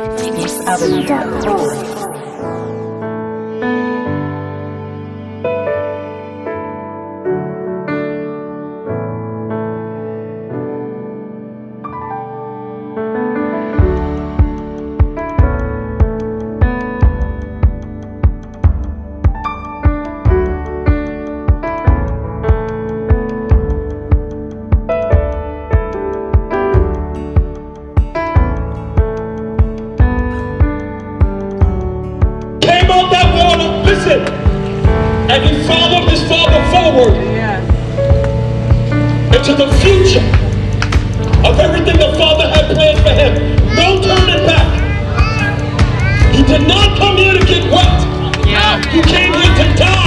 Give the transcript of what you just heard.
PhoenixAvenue.org. and he followed his father forward into the future of everything the father had planned for him. No turning back. He did not come here to get wet. You came here to die.